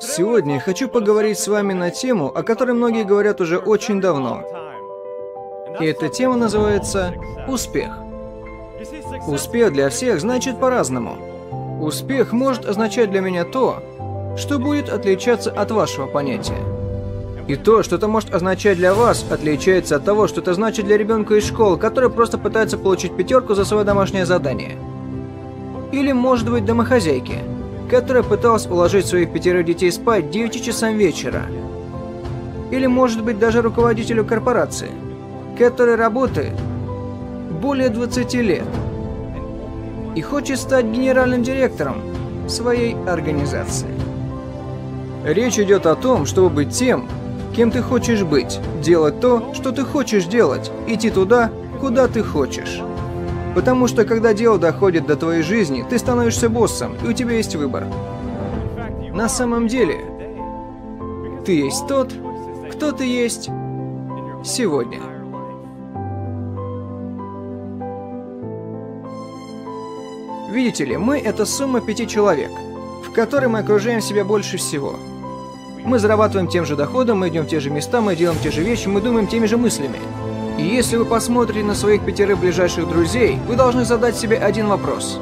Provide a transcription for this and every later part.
Сегодня я хочу поговорить с вами на тему, о которой многие говорят уже очень давно. И эта тема называется «Успех». Успех для всех значит по-разному. Успех может означать для меня то, что будет отличаться от вашего понятия. И то, что это может означать для вас, отличается от того, что это значит для ребенка из школы, который просто пытается получить пятерку за свое домашнее задание. Или, может быть, домохозяйки, которая пыталась уложить своих пятерых детей спать к 9 часам вечера. Или, может быть, даже руководителю корпорации, который работает более 20 лет и хочет стать генеральным директором своей организации. Речь идет о том, чтобы быть тем, кем ты хочешь быть, делать то, что ты хочешь делать, идти туда, куда ты хочешь. Потому что когда дело доходит до твоей жизни, ты становишься боссом, и у тебя есть выбор. На самом деле, ты есть тот, кто ты есть сегодня. Видите ли, мы — это сумма пяти человек, в которой мы окружаем себя больше всего. Мы зарабатываем тем же доходом, мы идем в те же места, мы делаем те же вещи, мы думаем теми же мыслями. И если вы посмотрите на своих пятерых ближайших друзей, вы должны задать себе один вопрос.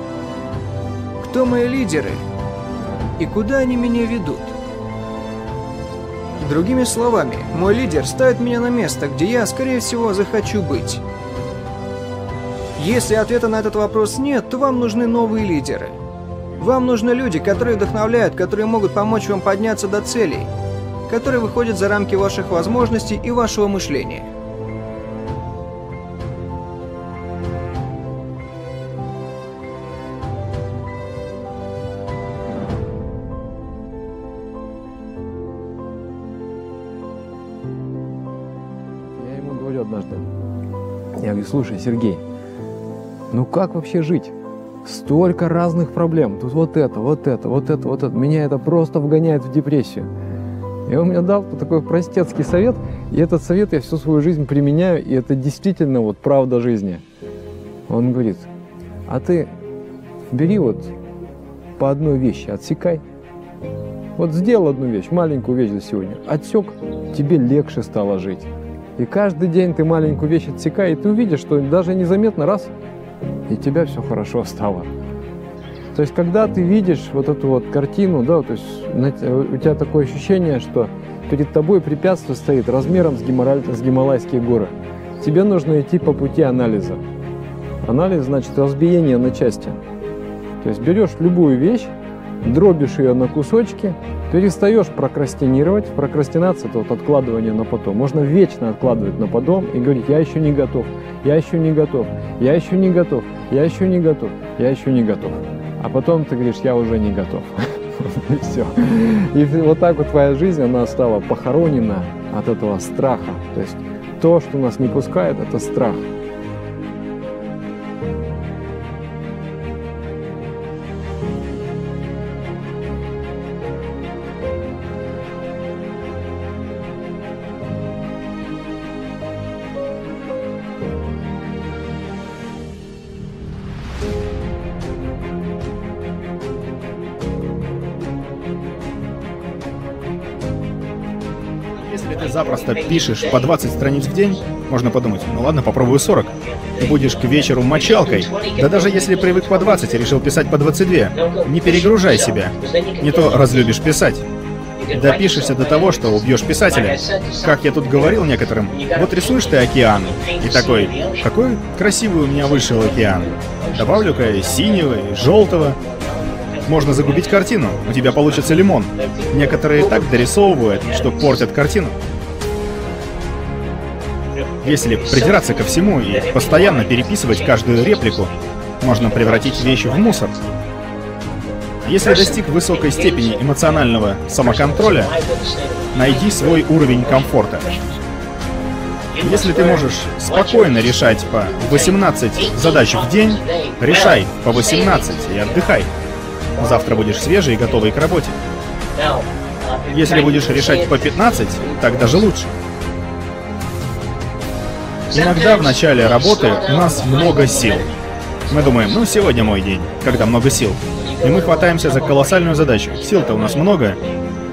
Кто мои лидеры? И куда они меня ведут? Другими словами, мой лидер ставит меня на место, где я, скорее всего, захочу быть. Если ответа на этот вопрос нет, то вам нужны новые лидеры. Вам нужны люди, которые вдохновляют, которые могут помочь вам подняться до целей, которые выходят за рамки ваших возможностей и вашего мышления. Я говорю, слушай, Сергей, ну как вообще жить? Столько разных проблем. Тут вот это, вот это, вот это, вот это. Меня это просто вгоняет в депрессию. И он мне дал такой простецкий совет, и этот совет я всю свою жизнь применяю, и это действительно вот правда жизни. Он говорит, а ты бери вот по одной вещи, отсекай. Вот сделал одну вещь, маленькую вещь за сегодня, отсек, тебе легче стало жить. И каждый день ты маленькую вещь отсекай, и ты увидишь, что даже незаметно раз, и тебя все хорошо стало. То есть, когда ты видишь вот эту вот картину, да, то есть у тебя такое ощущение, что перед тобой препятствие стоит размером с, с Гималайские горы. Тебе нужно идти по пути анализа. Анализ значит разбиение на части. То есть берешь любую вещь, дробишь ее на кусочки, перестаешь прокрастинировать. Прокрастинация – это вот откладывание на потом. Можно вечно откладывать на потом и говорить, я еще не готов, я еще не готов, я еще не готов, я еще не готов, я еще не готов. А потом ты говоришь, я уже не готов. И все. И вот так вот твоя жизнь, она стала похоронена от этого страха. То есть то, что нас не пускает, это страх. Запросто пишешь по 20 страниц в день, можно подумать, ну ладно, попробую 40. Ты будешь к вечеру мочалкой. Да даже если привык по 20 и решил писать по 22, не перегружай себя. Не то разлюбишь писать. Допишешься до того, что убьешь писателя. Как я тут говорил некоторым, вот рисуешь ты океан, и такой, какой красивый у меня вышел океан. Добавлю-ка синего и желтого, можно загубить картину, у тебя получится лимон. Некоторые так дорисовывают, что портят картину. Если придираться ко всему и постоянно переписывать каждую реплику, можно превратить вещь в мусор. Если достиг высокой степени эмоционального самоконтроля, найди свой уровень комфорта. Если ты можешь спокойно решать по 18 задач в день, решай по 18 и отдыхай. Завтра будешь свежий и готовый к работе. Если будешь решать по 15, так даже лучше. Иногда в начале работы у нас много сил. Мы думаем, ну сегодня мой день, когда много сил. И мы хватаемся за колоссальную задачу. Сил-то у нас много.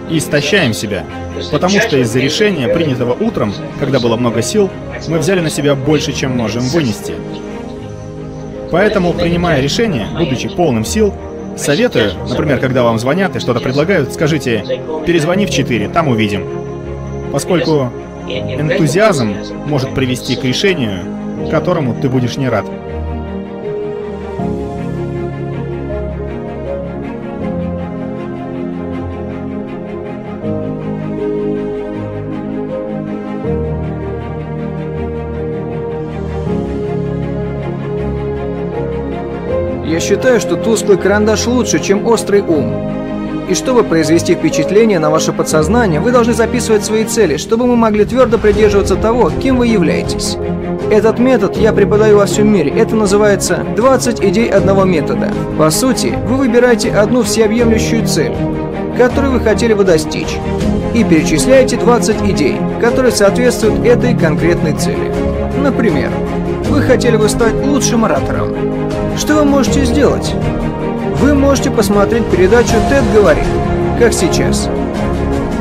и истощаем себя, потому что из-за решения, принятого утром, когда было много сил, мы взяли на себя больше, чем можем вынести. Поэтому, принимая решение, будучи полным сил, советую, например, когда вам звонят и что-то предлагают, скажите «перезвони в 4, там увидим». Поскольку энтузиазм может привести к решению, которому ты будешь не рад. Я считаю, что тусклый карандаш лучше, чем острый ум. И чтобы произвести впечатление на ваше подсознание, вы должны записывать свои цели, чтобы мы могли твердо придерживаться того, кем вы являетесь. Этот метод я преподаю во всем мире. Это называется 20 идей одного метода. По сути, вы выбираете одну всеобъемлющую цель, которую вы хотели бы достичь, и перечисляете 20 идей, которые соответствуют этой конкретной цели. Например, вы хотели бы стать лучшим оратором. Что вы можете сделать? Вы можете посмотреть передачу «Тед говорит», как сейчас.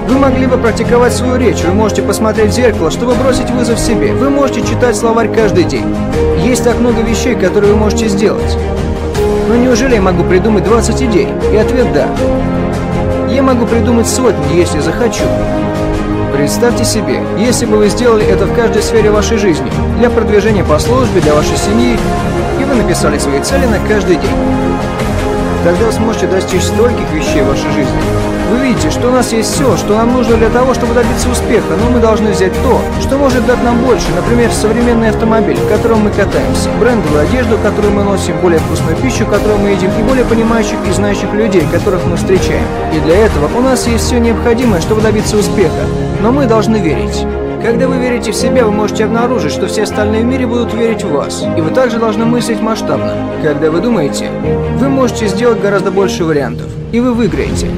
Вы могли бы практиковать свою речь, вы можете посмотреть в зеркало, чтобы бросить вызов себе. Вы можете читать словарь каждый день. Есть так много вещей, которые вы можете сделать. Но неужели я могу придумать 20 идей? И ответ «да». Я могу придумать сотни, если захочу. Представьте себе, если бы вы сделали это в каждой сфере вашей жизни, для продвижения по службе, для вашей семьи, и вы написали свои цели на каждый день. Тогда сможете достичь стольких вещей в вашей жизни. Вы видите, что у нас есть все, что нам нужно для того, чтобы добиться успеха, но мы должны взять то, что может дать нам больше, например, современный автомобиль, в котором мы катаемся, брендовую одежду, которую мы носим, более вкусную пищу, которую мы едим, и более понимающих и знающих людей, которых мы встречаем. И для этого у нас есть все необходимое, чтобы добиться успеха, но мы должны верить. Когда вы верите в себя, вы можете обнаружить, что все остальные в мире будут верить в вас. И вы также должны мыслить масштабно. Когда вы думаете, вы можете сделать гораздо больше вариантов. И вы выиграете.